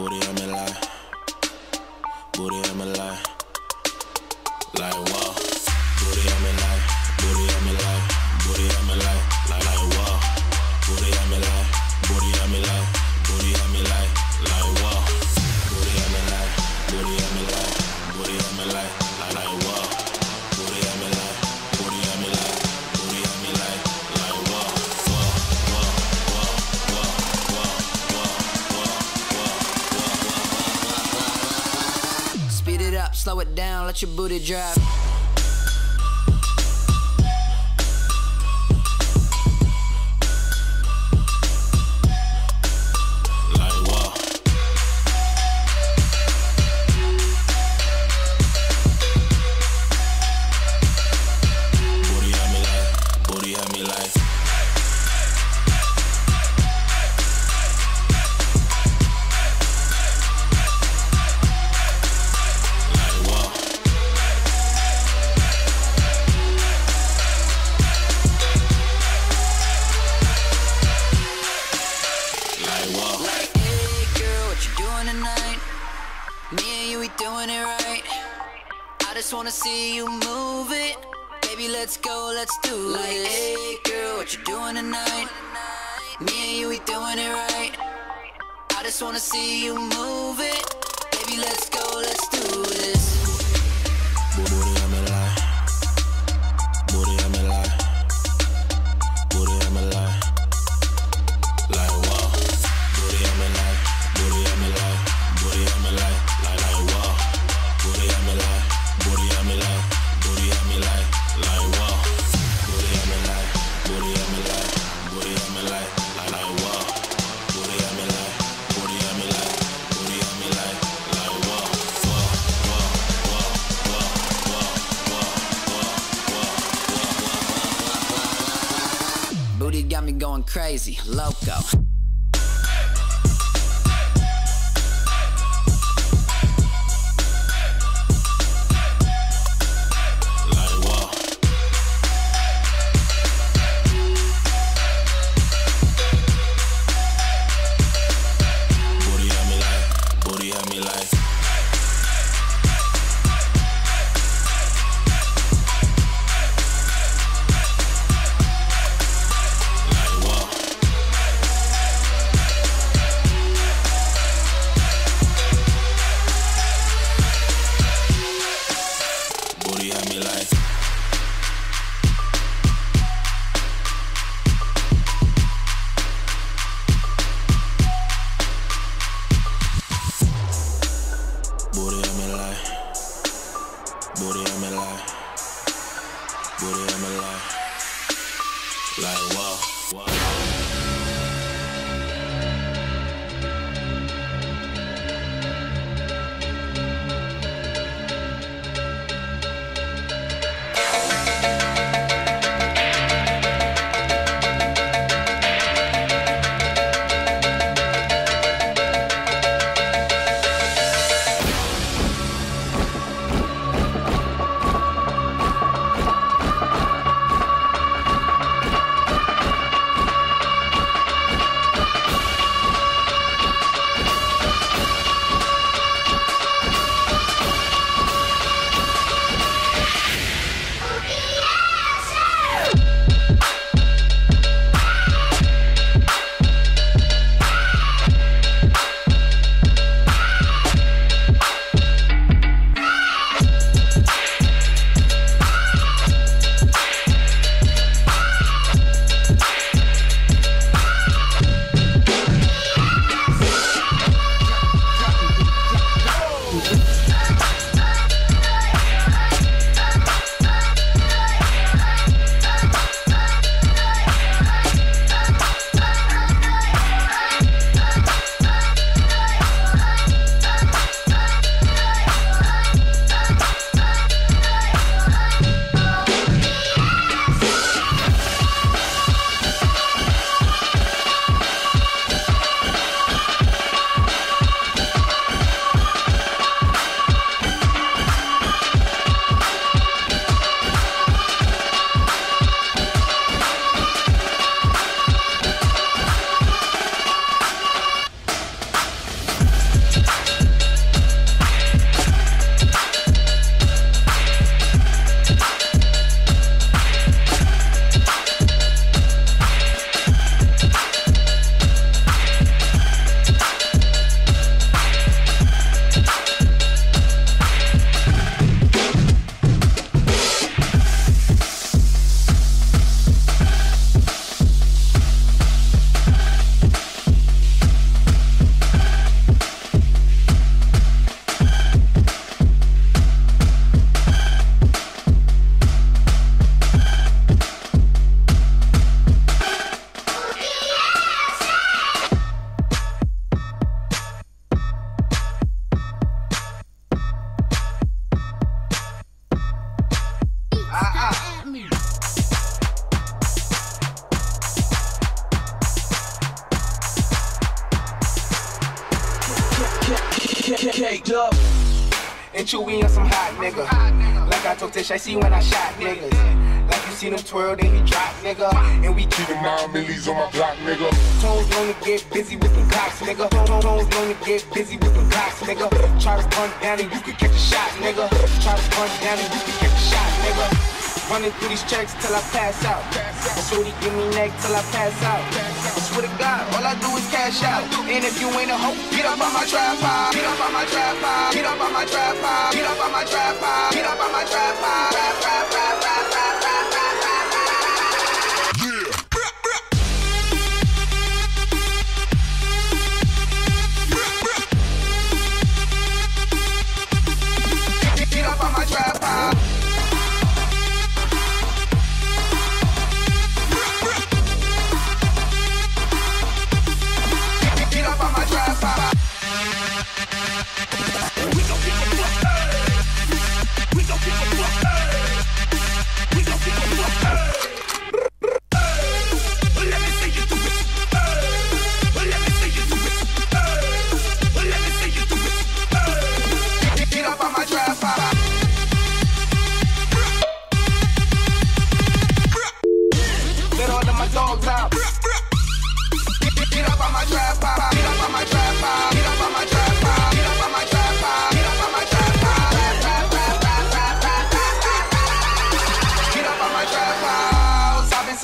I'm in up, slow it down, let your booty drop. just wanna see you move it. Baby, let's go, let's do it Like, hey, girl, what you doing tonight? Me and you, we doing it right. I just wanna see you move it. Baby, let's go, let's do this. got me going crazy, loco. Like, wow. wow. And Chewy on some hot nigga. Like I told Tish, I see when I shot niggas. Like you seen him twirl, then he drop, nigga. And we keep Keep nine millies on my block, nigga. Tones known to get busy with the cops nigga. Tones known to get busy with the cops nigga. Try to run down and you can catch a shot, nigga. Try to run down and you can catch a shot, nigga. Running through these checks till I pass out. Shorty give me neck till I pass out. All I do is cash out. And if you ain't a hoe, get up on my tripod. Get up on my tripod. Get up on my tripod. Get up on my tripod. Get up on my trap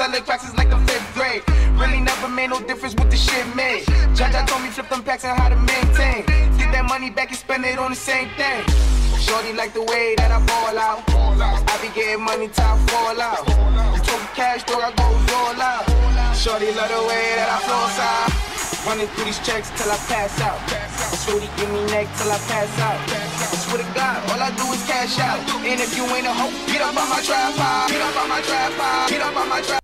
selling cracks since like the fifth grade. Really never made no difference what the shit made. Jaja told me flip them packs and how to maintain. Get that money back and spend it on the same thing. Shorty like the way that I ball out. I be getting money I fall out. You talking cash, dog, I go roll out. Shorty love the way that I floss out. Running through these checks till I pass out. Shorty give me neck till I pass out. I swear to God, all I do is cash out. And if you ain't a hoe, get up on my trap pile. Get up on my trap pile. Get up on my trap